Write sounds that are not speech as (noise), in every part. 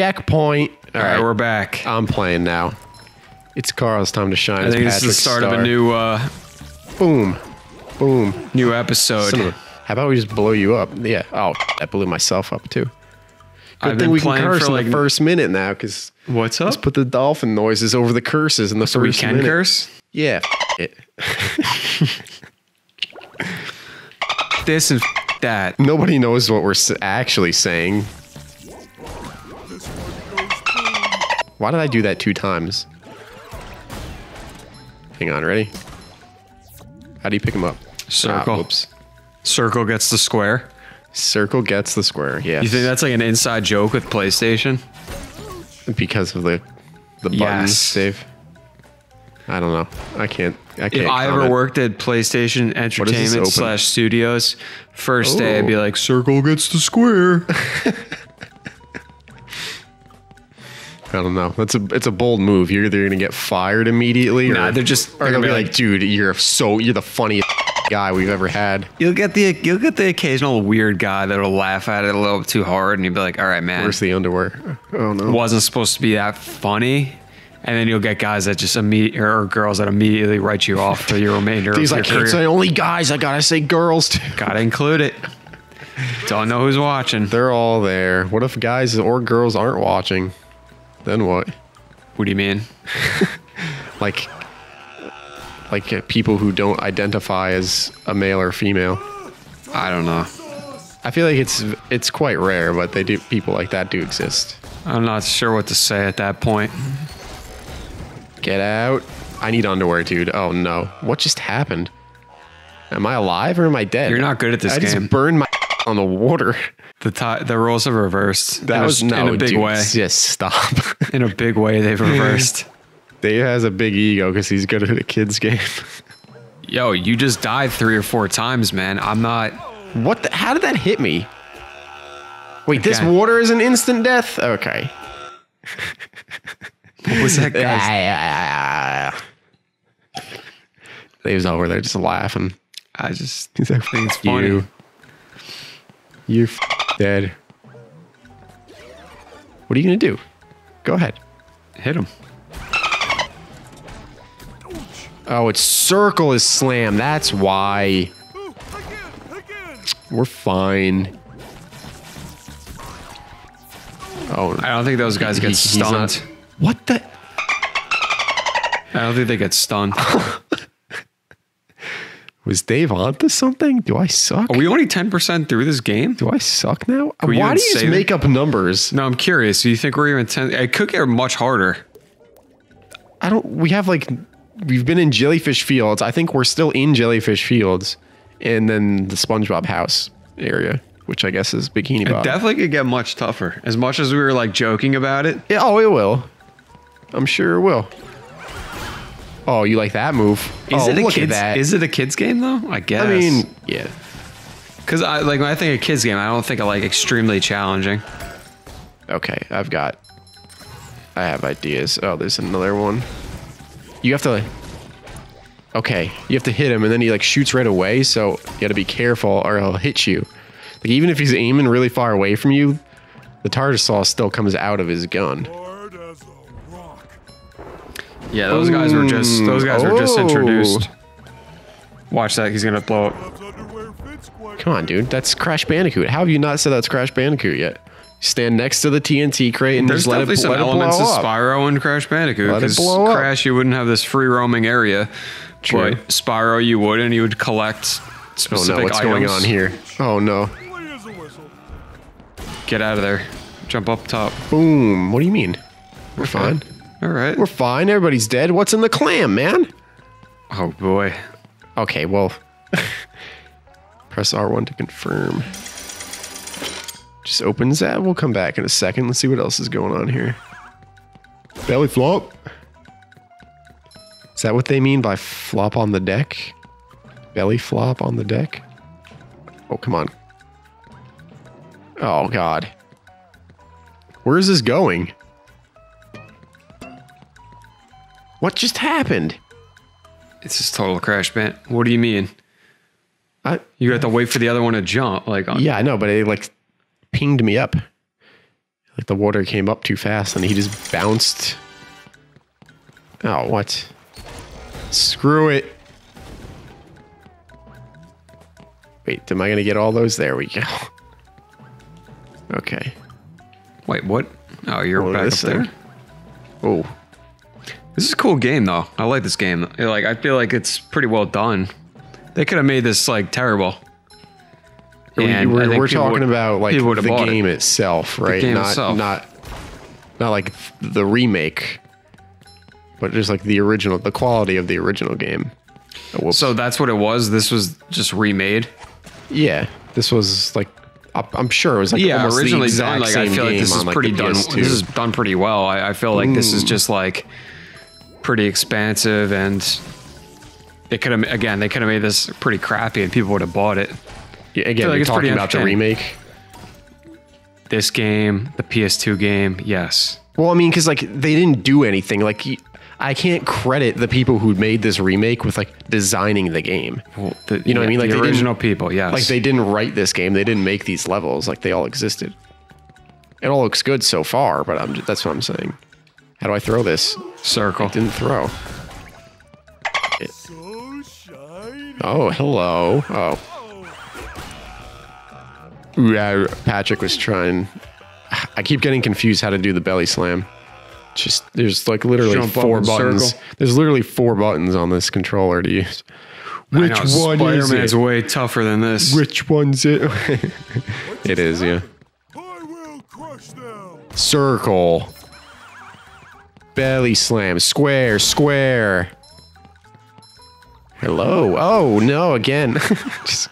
Checkpoint. All right, we're back. I'm playing now. It's Carl's time to shine. I think this is the start of a new uh, boom, boom. new episode. Son of a- How about we just blow you up? Yeah. Oh, I blew myself up too. Good I've thing been we can playing curse for in like the first minute now, because What's up? let's put the dolphin noises over the curses in the so we first can minute. curse. Yeah. f- it. (laughs) This and that. Nobody knows what we're s- actually saying. Why did I do that two times? Hang on, ready? How do you pick him up? Circle. Ah, whoops. Circle gets the square. Circle gets the square. Yes. You think that's like an inside joke with PlayStation? because of the the buttons, Yes. Dave? I don't know. I can't. I can't. If I ever worked at PlayStation? Entertainment slash Studios, first day I'd be Oh. like, "Circle gets the square." (laughs) I don't know. That's a it's a bold move. You're either gonna get fired immediately, or Nah, they're just- or they're gonna be be like, dude, you're so you're the funniest (laughs) guy we've ever had. you'll get the you'll get the occasional weird guy that'll laugh at it a little too hard, and you'll be like, "All right, man, Where's the underwear? Oh no. wasn't supposed to be that funny." And then you'll get guys that just immediately or girls that immediately write you off for your remainder He's of like, your can't career. say only guys. I gotta say girls too. (laughs) Gotta include it. Don't know who's watching. They're all there. What if guys or girls aren't watching? Then what? What do you mean? (laughs) Like, like uh, people who don't identify as a male or female. I don't know. I feel like it's it's quite rare, but they do. People like that do exist. I'm not sure what to say at that point. Get out. I need underwear, dude. Oh no. What just happened? Am I alive or am I dead? You're not good at this I game. just burned my on the water. The ti the roles have reversed. That in a, was no in a big dude, way. Just stop. (laughs) In a big way, they've reversed. Dave has a big ego because he's good at a kid's game. (laughs) Yo, you just died three or four times, man. I'm not. what? The, how did that hit me? Wait, this water is an instant death. Okay. (laughs) What was that guy? Dave's over there just laughing. I just like, think it's funny. You, you f- dead. What are you gonna do? Go ahead. hit him. Oh, it's circle is slam. That's why. We're fine. Oh, I don't think those guys he- get (laughs) not- stunned. what the? I don't think they get stunned. (laughs) Was Dave onto something? Do I suck? Are we only 10% through this game? do I suck now? Why do you just make up numbers? No, I'm curious. Do you think we're even 10? It could get much harder. I don't. We have like, we've been in Jellyfish Fields. I think we're still in Jellyfish Fields, and then the SpongeBob house area, which I guess is Bikini It Bottom. definitely could get much tougher. As much as we were like joking about it. Yeah, oh, it will. I'm sure it will. Oh, you like that move? Is oh, it a kids? Is it a kids game though? I guess. I mean, yeah. because I like when I think of kids game, I don't think of like extremely challenging. Okay, I've got. I have ideas. Oh, there's another one. You have to. Okay, you have to hit him, and then he like shoots right away. So you got to be careful, or he'll hit you. Like even if he's aiming really far away from you, the tartar sauce still comes out of his gun. Yeah, those guys were just those guys were just Oh. introduced. Watch that, he's gonna blow up. That's underwear fits quite Come on, dude. That's Crash Bandicoot. How have you not said that's Crash Bandicoot yet? Stand next to the TNT crate and There's just let it, definitely some let it elements of blow up. Spyro and Crash Bandicoot. Because. Crash, you wouldn't have this free roaming area. True. But Spyro, you would, and you would collect oh, specific Oh specific no, what's items. going on here? Oh no. clean as a whistle. Get out of there. Jump up top. Boom. What do you mean? We're fine. All right. We're fine. Everybody's dead. What's in the clam, man? Oh boy. Okay, well. (laughs) press R1 to confirm. Just opens that. We'll come back in a second. Let's see what else is going on here. Belly flop. Is that what they mean by flop on the deck? Belly flop on the deck? Oh, come on. Oh, God. Where is this going? What just happened? It's just total Crash Band. What do you mean? I, You have to wait for the other one to jump. Like, yeah, I know, but it like pinged me up. Like the water came up too fast and he just bounced. Oh, what? Screw it. Wait, am I gonna get all those? There we go. (laughs) Okay. Wait, what? Oh, you're What back up there. Oh, This is a cool game though. I like this game. Like I feel like it's pretty well done. They could have made this like terrible. And we're, we're talking would- about like the bought it. game itself, right? game not itself. not not like the remake, but just like the original, the quality of the original game. Oh, whoops. So that's what it was. This was just remade. yeah, this was like I'm sure it was like yeah, originally done. Like I feel like this is pretty done. This is done pretty well. I, I feel like this is just like pretty expansive, and they could have again they could have made this pretty crappy, and people would have bought it. yeah, again, like you're talking about the remake. This game, the PS2 game, yes. Well, I mean, because like they didn't do anything. Like I can't credit the people who made this remake with like designing the game. Well, the, You know what I mean? Like, the original people, yes. Like they didn't write this game. They didn't make these levels. Like they all existed. It all looks good so far, but I'm just, that's what I'm saying. How do I throw this? circle. I Didn't throw. So shiny. Oh, hello. Oh. Yeah, Patrick was trying. I keep getting confused how to do the belly slam. Just there's like literally Jump four and buttons. circle. There's literally four buttons on this controller to use. Which know, one is Spider-Man's it? way tougher than this. Which one's it? (laughs) it is, yeah. I will crush them. Circle. Belly slam. Square. Square. Hello. Oh no! Again. (laughs) Just-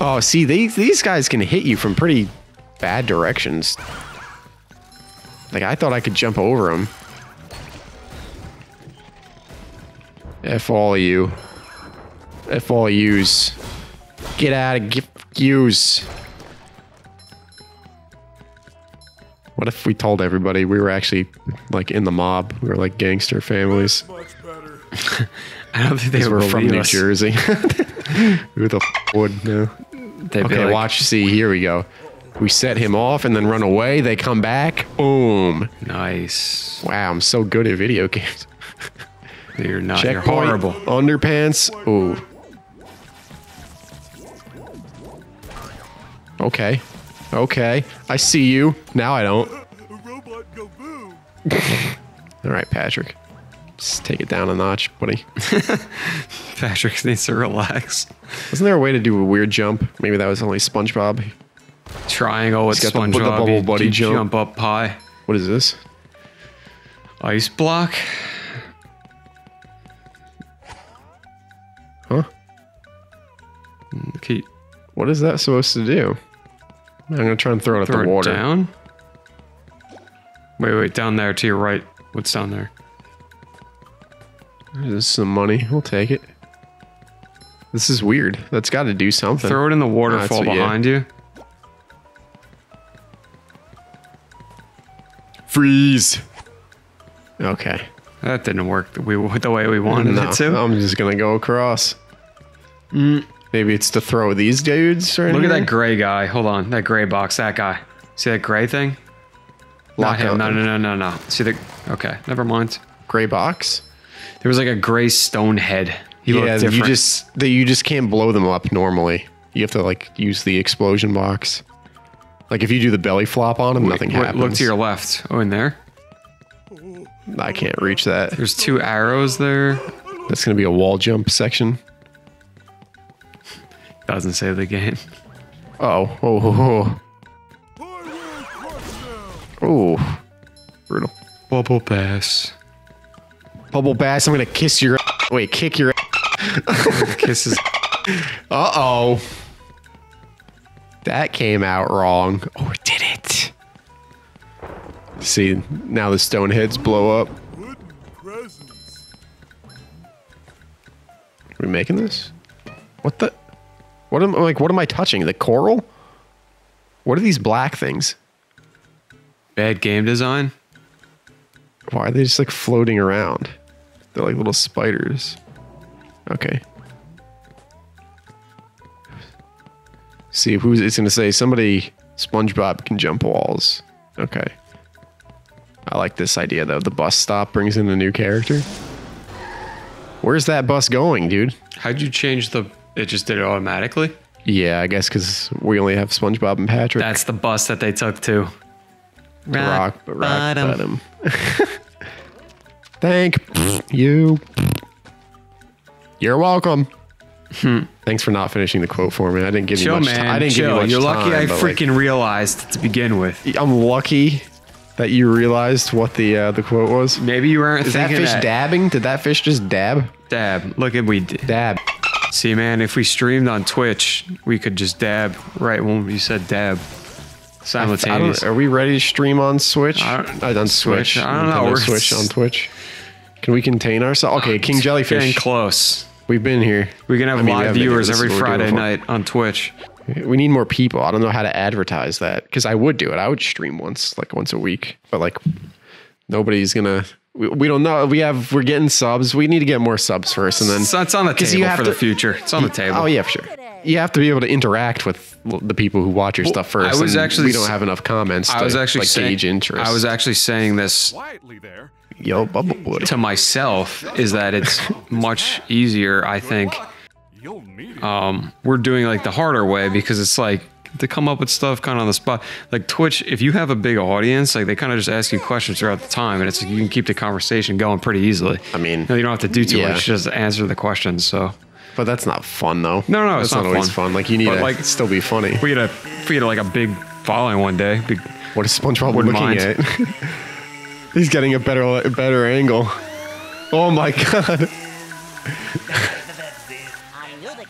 oh, see, these these guys can hit you from pretty bad directions. Like I thought I could jump over them. F all you. F all yous. Get out of get yous. What if we told everybody we were actually like in the mob? We were like gangster families. (laughs) I don't think they We're were from New Jersey. (laughs) Who the f- would know? They'd Okay, like, watch. See, here we go. We set him off and then run away. They come back. Boom. Nice. Wow, I'm so good at video games. (laughs) You're not. Checkpoint. You're horrible. Underpants. Ooh. Okay. Okay. I see you. Now I don't. Robot go boom. All right, Patrick. Just take it down a notch, buddy. (laughs) Patrick needs to relax. Wasn't there a way to do a weird jump? Maybe that was only SpongeBob. Triangle with He's got the- SpongeBob. with the bubble buddy jump. jump up high. What is this? Ice block. Huh? Okay, What is that supposed to do? I'm gonna try and throw it at throw the it water. down. Wait, wait, down there to your right. What's down there? There's some money. We'll take it. This is weird. That's got to do something. Throw it in the waterfall yeah. behind you. Freeze. Okay. That didn't work the, way we wanted No, it to. I'm just gonna go across. Mm. Maybe it's to throw these dudes right Look at here? that gray guy. Hold on, that gray box. That guy. See that gray thing? Not him. No, no, no, no, no. See the? Okay, never mind. gray box. There was like a gray stone head. He yeah, you just they, you just can't blow them up normally. You have to like use the explosion box. Like if you do the belly flop on them, nothing Wait, happens. Look to your left. Oh, in there. I can't reach that. There's two arrows there. That's gonna be a wall jump section. Doesn't say the game. Oh, oh, oh, I will crush them. oh, oh. brutal. Bubble bass. Bubble bass, I'm gonna kiss your. Wait, kick your. Kisses. Uh oh. That came out wrong. Or did it? See, now the stone heads blow up. Are we making this? What the? What am like? What am I touching? The coral? What are these black things? Bad game design. Why are they just like floating around? They're like little spiders. Okay. See who's it's gonna say somebody SpongeBob can jump walls. Okay. I like this idea though. The bus stop brings in a new character. Where's that bus going, dude? How'd you change the? It just did it automatically. Yeah, I guess because we only have SpongeBob and Patrick. That's the bus that they took to. rock, rock bottom. (laughs) Thank you. You're welcome. Thanks for not finishing the quote for me. I didn't give you Chill, much man. time. I didn't chill. give you much You're lucky time, I but, like, freaking realized to begin with. I'm lucky that you realized what the uh, the quote was. Maybe you weren't Is that fish dabbing? Did that fish just dab? Dab. Look at we did. Dab. See, man, if we streamed on Twitch, we could just dab right when you said dab. Simultaneous. are we ready to stream on Switch? I don't- Uh, on Switch. Switch, I don't know, we're- Switch on Twitch. Can we contain ourselves? Okay, King Jellyfish. Getting close. We've been here. We can have I mean, live haven't been here. viewers every what we're doing Friday night on Twitch. We need more people. I don't know how to advertise that because I would do it. I would stream once, like once a week, but like nobody's gonna. We, we don't know. We have. We're getting subs. We need to get more subs first, and then So it's on the 'Cause table you have for to- the future. It's on the table. Oh yeah, for sure. You have to be able to interact with the people who watch your stuff I first. was and actually we don't have enough comments. I was to, actually like saying, gauge interest. I was actually saying this Quietly there. yo bubble buddy. to myself is that it's much easier, I think. You'll need it. Um, we're doing like the harder way because it's like to come up with stuff kind of on the spot. Like Twitch, if you have a big audience, like they kind of just ask you questions throughout the time, and it's like you can keep the conversation going pretty easily. I mean, you, don't have to do too yeah. much; just answer the questions. So But that's not fun though. No, no, that's it's not always fun. fun. Like you need But, to like- like still be funny. we had a we had like a big following one day, big, What is SpongeBob looking mind. at? (laughs) He's getting a better a better angle. Oh my (laughs) god.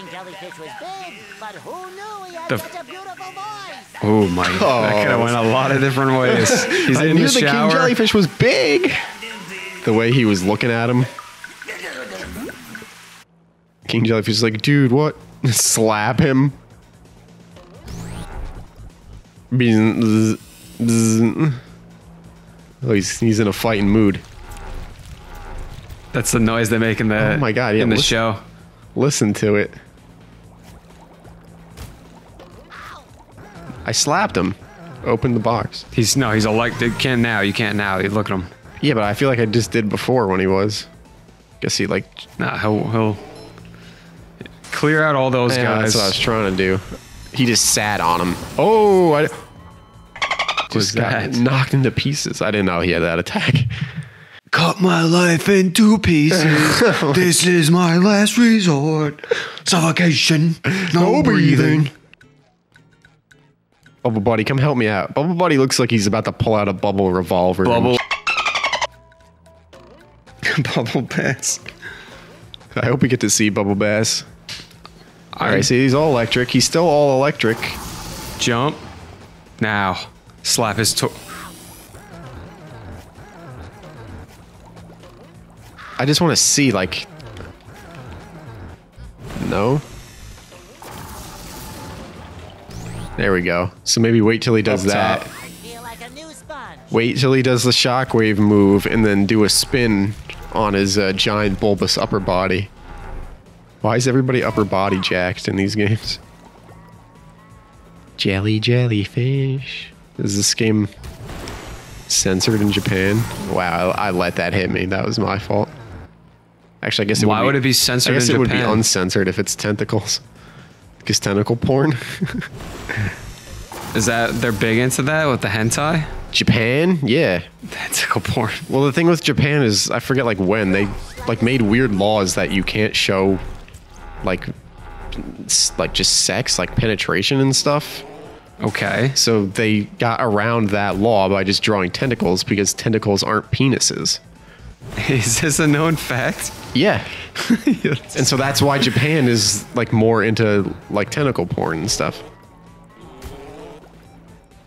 I knew the king jellyfish was big, but who knew he had The- such a beautiful voice? oh my, god. that could have went a lot of different ways. (laughs) He's I in knew the the king jellyfish was big. The way he was looking at him. King jellyfish is like, dude, what? (laughs) Slap him. Bzz, bzz. Oh, he's he's in a fighting mood. That's the noise they make in the Oh my God, yeah, in the listen- show. Listen to it. I slapped him. Open the box. He's no, he's elected. Can now you can't now. You look at him. Yeah, but I feel like I just did before when he was. Guess he like. Nah, he'll he'll clear out all those Yeah, guys. that's what I was trying to do. He just sat on him. Oh, I Was just got that? knocked into pieces. I didn't know he had that attack. Cut my life into pieces. (laughs) this is my last resort. Suffocation. No, breathing. Bubble Buddy, come help me out. Bubble Buddy looks like he's about to pull out a bubble revolver. Bubble. (laughs) Bubble Bass. I hope we get to see Bubble Bass. All right, see, he's all electric. He's still all electric. jump. Now. Slap his toe. I just want to see, like. No. There we go. So maybe wait till he does Up that. top. Like a new sponge. Wait till he does the shockwave move and then do a spin on his uh, giant bulbous upper body. Why is everybody upper body jacked in these games? Jelly jellyfish. Is this game censored in Japan? Wow, I, I let that hit me. That was my fault. Actually, I guess it Why would, would it be censored I guess in it would be uncensored if it's tentacles. Because tentacle porn. Is that they're big into that with the hentai? Japan, yeah. Tentacle porn. Well, the thing with Japan is, I forget like when they like made weird laws that you can't show like like just sex, like penetration and stuff. Okay. So they got around that law by just drawing tentacles because tentacles aren't penises. (laughs) Is this a known fact? Yeah. (laughs) And so that's why Japan is like more into like tentacle porn and stuff.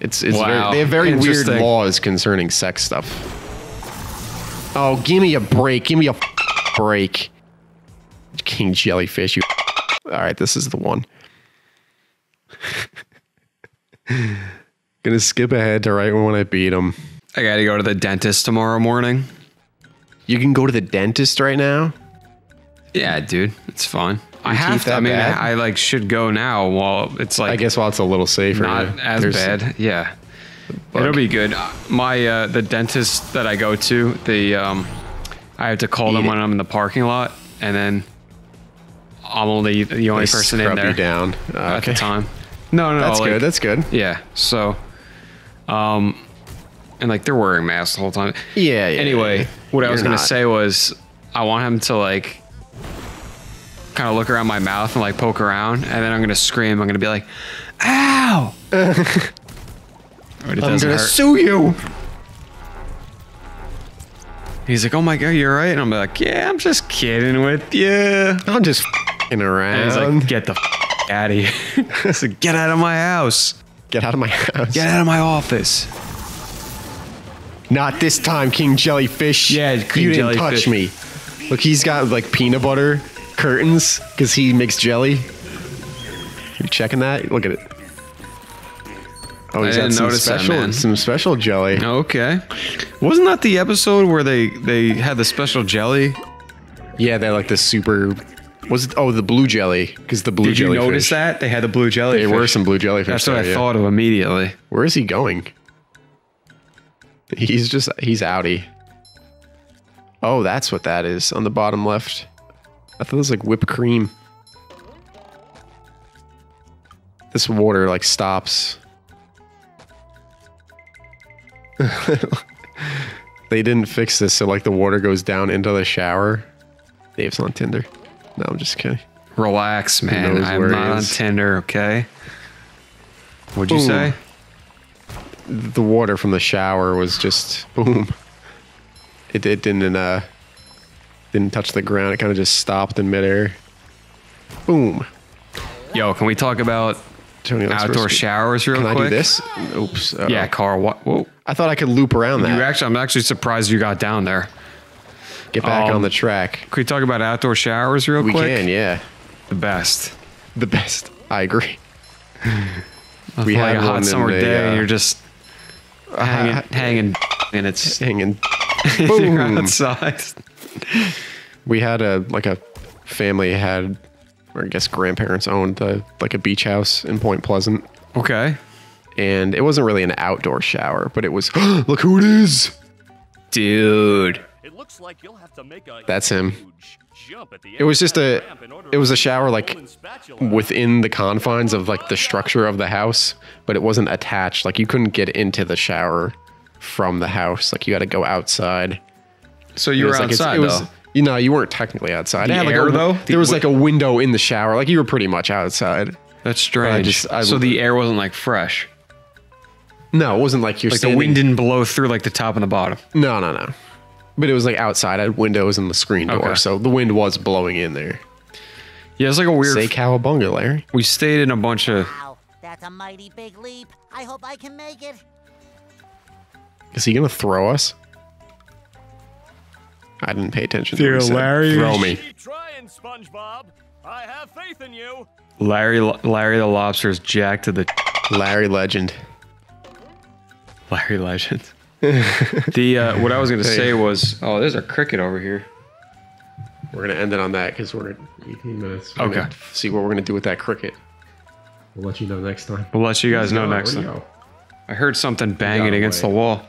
It's, it's Wow. very, they have very weird laws concerning sex stuff. Oh, give me a break. Give me a break. King jellyfish, you. All right, this is the one. (laughs) Gonna skip ahead to right when I beat him. I got to go to the dentist tomorrow morning. You can go to the dentist right now. Yeah, dude, it's fine. I have to. I mean, bad? I, like should go now while it's like I guess while it's a little safer. not as There's- bad. Yeah. It'll be good. My uh, the dentist that I go to, the um, I have to call them it. when I'm in the parking lot, and then I'm only the only They person in there you down. at Okay. the time. No, no, That's like, good. That's good. yeah. So, um, and like they're wearing masks the whole time. Yeah. yeah Anyway, yeah. what I was You're gonna not. say was I want him to like kind of look around my mouth and like poke around, and then I'm gonna scream. I'm gonna be like, "Ow!" (laughs) I'm gonna hurt. sue you. He's like, "Oh my god, you're right," and I'm like, "Yeah, I'm just kidding with you." I'm just fing around. And he's like, "Get the f- out of here!" (laughs) I said, "Get out of my house! Get out of my house. Get out of my office!" Not this time, King Jellyfish. Yeah, King you didn't Jellyfish. touch me. Look, he's got like peanut butter curtains because he makes jelly. You checking that? Look at it. Oh, I he's didn't got some notice that, special, some special jelly. Okay, wasn't that the episode where they they had the special jelly? Yeah, they're like the super. Was it? Oh, the blue jelly because the blue Did you notice that they had the blue jelly? There were some blue jellyfish. That's what there, I yeah. thought of immediately. Where is he going? He's just he's outie. Oh, that's what that is on the bottom left. I thought it was like whipped cream. This water like stops. (laughs) they didn't fix this, so like the water goes down into the shower. Dave's on Tinder. No, I'm just kidding. Relax, man. I'm not on. Tinder, okay? What'd you Ooh. say? The water from the shower was just boom. It, it didn't uh didn't touch the ground. It kind of just stopped in midair. Boom. Yo, can we talk about Tony, outdoor showers real Can I do this? Oops. uh-oh. Yeah, Carl. What? Whoa. I thought I could loop around that. You actually, I'm actually surprised you got down there. Get back um, on the track. Can we talk about outdoor showers real We quick? can, yeah. The best. The best. I agree. (laughs) We We like had a hot in summer the, day, and uh, you're just hanging, hanging, and it's Hanging. (laughs) Boom. outside. We had a like a family had, or I guess grandparents owned a, like a beach house in Point Pleasant. Okay, and it wasn't really an outdoor shower, but it was. (gasps) look who it is! dude. It looks like you'll have to make a That's him. huge jump at the It was just a. ramp in order It was a shower like within the confines of like the structure of the house, but it wasn't attached. Like you couldn't get into the shower from the house. Like you had to go outside. So you It were was like it's- outside it was, though. You know, you weren't technically outside. The It had, like, air, a, though? There was like a window in the shower. Like you were pretty much outside. That's strange. just- I- so the air wasn't like fresh. No, it wasn't like you're Like standing. the wind didn't blow through like the top and the bottom. No, no, no. But it was like outside. I had windows and the screen door, Okay. so the wind was blowing in there. Yeah, it's like a weird. Say cowabunga, Larry. we stayed in a bunch of. Wow, that's a mighty big leap. I hope I can make it. Is he gonna throw us? I didn't pay attention. to what Dear he said. Larry. Throw me. Keep trying, SpongeBob. I have faith in you. Larry, Larry the lobster is jacked to the Larry Legend. Larry legend. (laughs) the uh, what I was gonna say was, oh, there's a cricket over here. We're gonna end it on that because we're at 18 minutes. We're Okay. gonna See what we're gonna do with that cricket. We'll let you know next time. We'll let you guys know Where'd next time. go? I heard something banging against the wall.